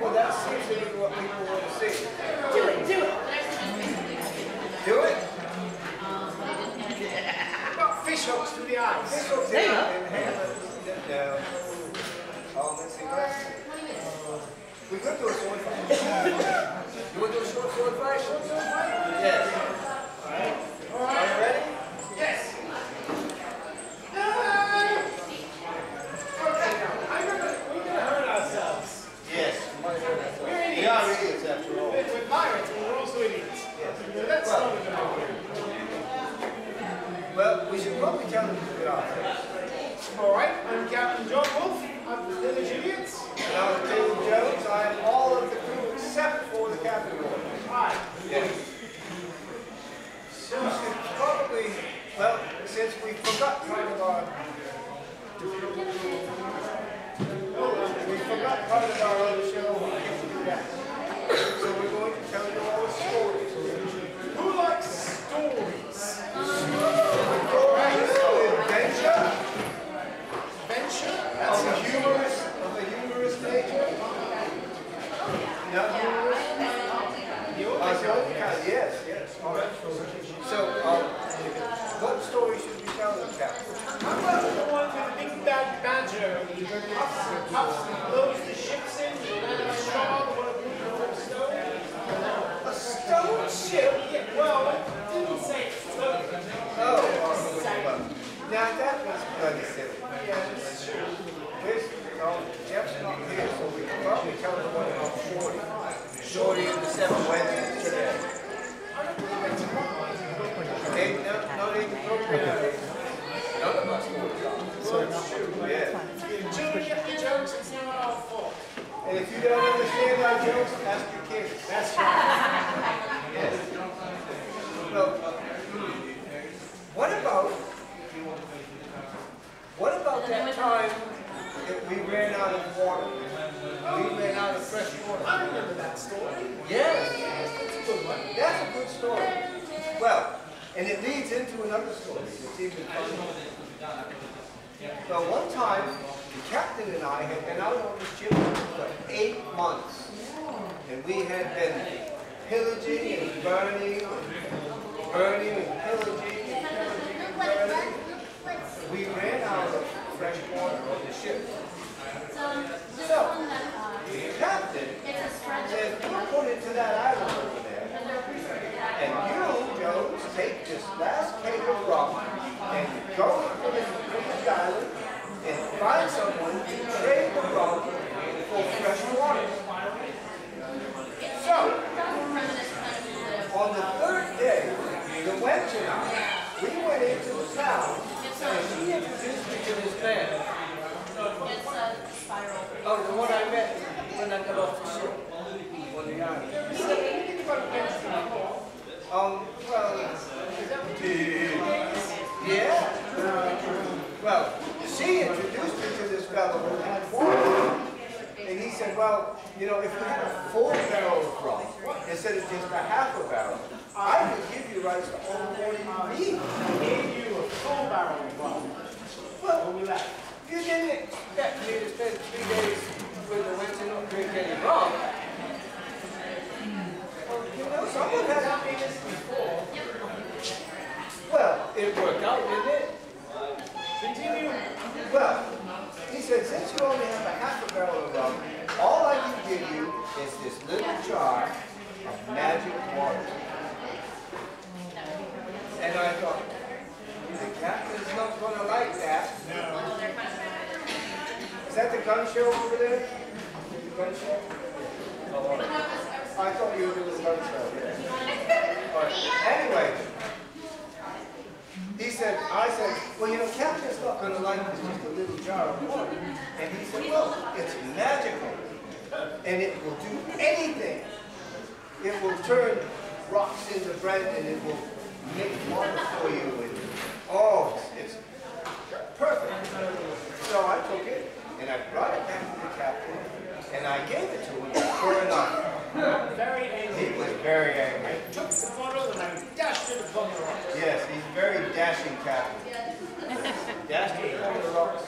Well, that seems to be what people want to see. Do it, do it. Do it. Got fish hooks through the eyes. There you in and hand. Uh, oh, see what. We could do a sword fight. You want to do a short sword fight? Yes. I'm Captain John Wolf. I'm the Pillage Idiots. Now, David Jones, I am all of the crew except for the captain. Hi. Yes. So probably, well, since we forgot kind of our, oh, we forgot part of our other show, we get to do that. So we're going to tell you all the stories. Who likes stories? Stories of adventure, Venture? of a humorous, of a humorous nature. No? Uh, so, yeah, yes, yes, all right. So, um, what story should we tell them, Captain? How about the one with the big bad badger? He puffs and puffs and blows the ships in and a straw, what a beautiful stone. A stone ship? Yeah, well, it didn't say floating. Oh, well, now that was of silly. Yeah, it's true. Here's, um, Jeff's not here, so we can probably tell the one about Shorty. Shorty and the seven weddings today. I don't believe it's wrong. They, no, no, they can go together. None of us know Well, it's true. Yeah. And if you don't understand our jokes, ask your kids. That's. Yes. Well, what about, what about that time we ran out of water? We ran out of fresh water. I remember that story. And it leads into another story that's even. Well, one time, the captain and I had been out on the ship for eight months. And we had been pillaging and burning, burning and pillaging and pillaging and burning. We ran out of fresh water on the ship. So, the captain said, you put it to that island over there. And you, Jones, take this last keg of rum and go to this big island and find someone to trade the rum for fresh water. So, on the third day, the wench and I, we went into the town and she introduced me to this man. Oh, the one I met when I got off the ship on the island. Um, well, yeah. Well, she introduced me to this fellow. Said, well, you know, if you had a full barrel of rum instead of just a half a barrel, I would give you rights to all the water you need. I gave you a full barrel of rum. Well, we left. you didn't expect me to spend three days with the winter not drink any rum. Well, you know, someone had this before. Well, it worked out, didn't it? Continue. Well, he said, since you only have a half a barrel of rum, all I can give you is this little jar of magic water. And I thought, the captain's not gonna like that. No. Is that the gun show over there? The gun show? Oh. I thought you were doing the gun show. Anyway, he said, I said, well, you know, Captain's not gonna like this, just a little jar of water. And he said, well, it's magical. And it will do anything. It will turn rocks into bread and it will make water for you. And, oh, it's, it's perfect. So I took it and I brought it back to the captain and I gave it to him. Sure enough, Very angry. he was very angry. I took the bottle and I dashed it upon the rock. Yes, he's a very dashing captain. Yes. Dashed it upon the rocks.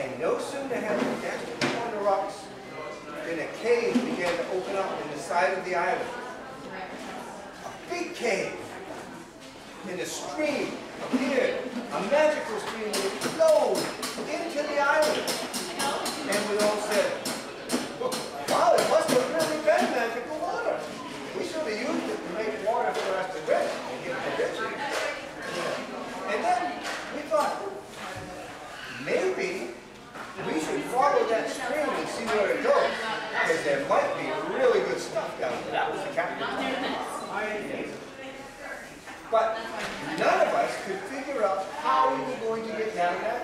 And no sooner had he dashed it upon the rocks than a cave began to open up in the side of the island. A big cave. And a stream appeared, a magical stream that flowed into the island. And we all said, wow, it must have really been magical water. We should have used it to make water for us to drink and get conviction. And then we thought, maybe we should follow that stream and see where it goes. Because there might be really good stuff down there. That was the captain. But none of us could figure out how we were get down.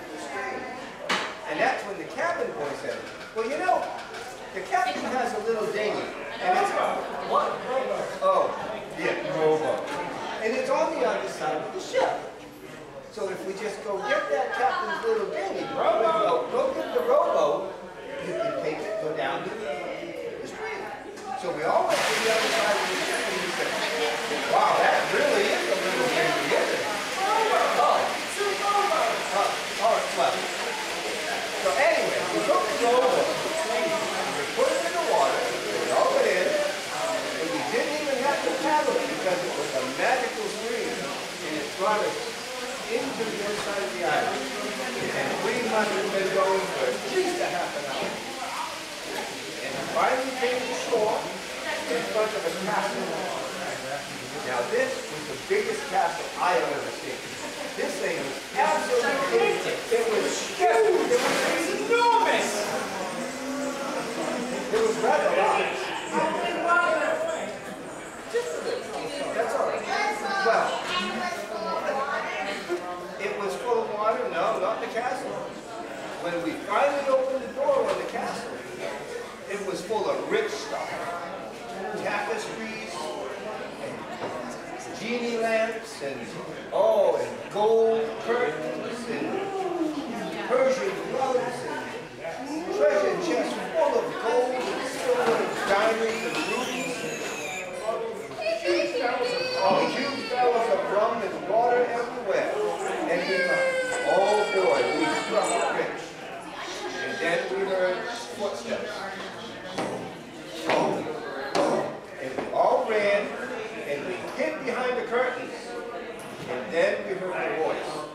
And that's when the cabin boy said, well, you know, the captain has a little dinghy. And it's, what? Oh, yeah, rowboat. And it's on the other side of the ship. So if we just go get that captain's little dinghy, go, go get the rowboat, you can take it, go down the, the stream. So we all went to the other side of the ship and we said, wow, that really is a little dinghy, isn't it? Oh, oh, all right, well. So anyway, we took the rowboat, we put it in the water, we all went in, and we didn't even have to paddle it because it was a magical stream, and it brought us into the inside of the island. And we must have been going for at least a half an hour. And finally came to shore in front of a castle. Now this was the biggest castle I have ever seen. This thing was absolutely. It was huge. It was enormous. It was rather large. Just a little. That's all right. Well, it was full of water? No, not the castle. When we finally opened the door on the castle, it was full of rich stuff. Tapestries, and genie lamps, and oh, and gold curtains, and Persian rugs, and treasure chests full of gold and silver and diamonds and rubies. Oh, huge barrels of rum and water everywhere. And we thought, oh boy, we struck rich. And then we heard footsteps. Oh, oh. And we all ran and we hid behind the curtains. And then we heard a voice.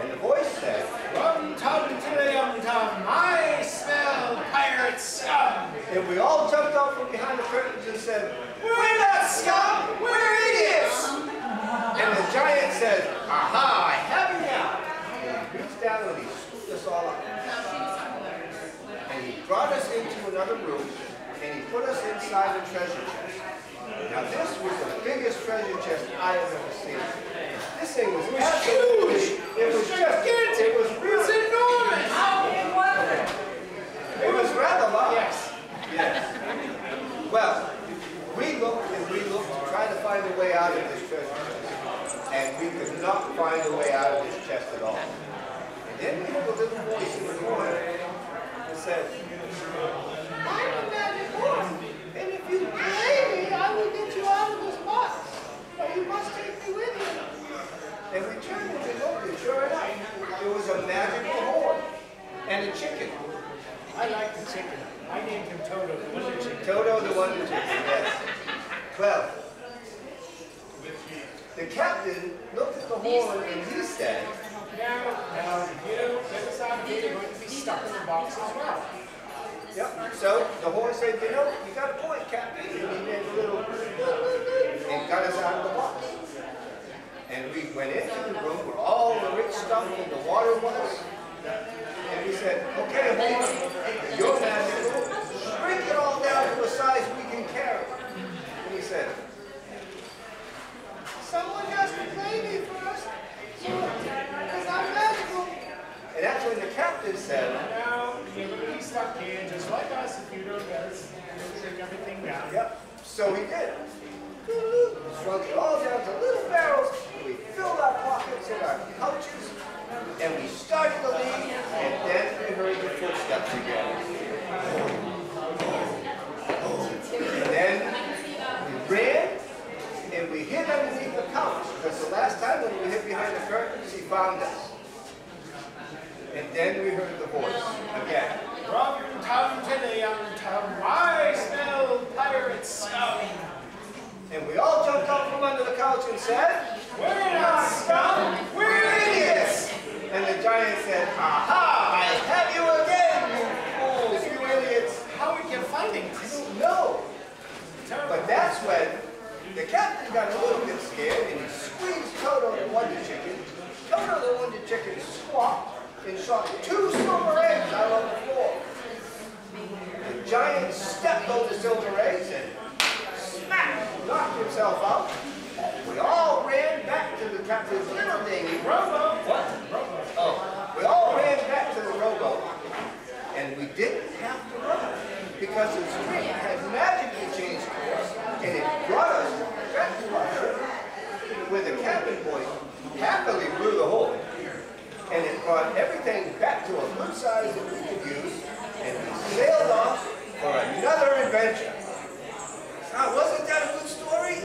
And the voice said, Rum tum tiddly tum, I smell pirate scum. and we all jumped out from behind the curtains and said, We're not scum, we're idiots! And the giant said, Aha, I have you now! And he reached down and he scooped us all up. And he brought us into another room and he put us inside a treasure chest. Now this was the biggest treasure chest I have ever seen. This thing was huge. it was just, it was It's really, enormous. it was rather large. Yes. Yes. Well, we looked and we looked to try to find a way out of this treasure chest. And we could not find a way out of this chest at all. And then we heard a little voice in the corner that said, I'm a magic horse, and if you play me, I will get you out of this box. But you must take me with you. And we turned and we looked, and sure enough, it was a magical horse and a chicken. I like the chicken. I named him Toto, the wonder chicken. Toto the Wonder Chicken, yes. Well, the captain looked at the horn and he said, Now, now, you get us out of here, you're going to be stuck in the box as well. yep. So the horn said, you know, you got a point, captain. And he made a little and got us out of the box. And we went into the room where all the rich stuff and the water was. And we said, okay, horn, you're magical. Shrink it all down to a size we can carry. And he said, someone has to play me first. Because I'm magical. And that's when the captain said, Now, you're going to be stuck here just like us if you don't get us. Shrink everything down. Yep. So he did. Shrunk it all down to little barrels filled our pockets and our pouches, and we started to leave. and then we heard the footsteps again. And then we ran, and we hid underneath the couch, because the last time when we hid behind the curtains, he found us. And then we heard the voice again. From town to the young town, I smell Pirates! And we all jumped up from under the couch and said, when the captain got a little bit scared and he squeezed Toto the Wonder Chicken. Toto the Wonder Chicken squawked and shot two silver eggs out on the floor. The giant stepped on the silver eggs and smack, knocked himself out. We all ran back to the captain's little dinghy. Robo. What? Robo. Oh, we all ran back to the rowboat, and we didn't have to run because the stream had magically changed course, and it brought us back to our earth, where the cabin boy happily blew the hole, and it brought everything back to a good size that we could use, and we sailed off for another adventure. Now, wasn't that a good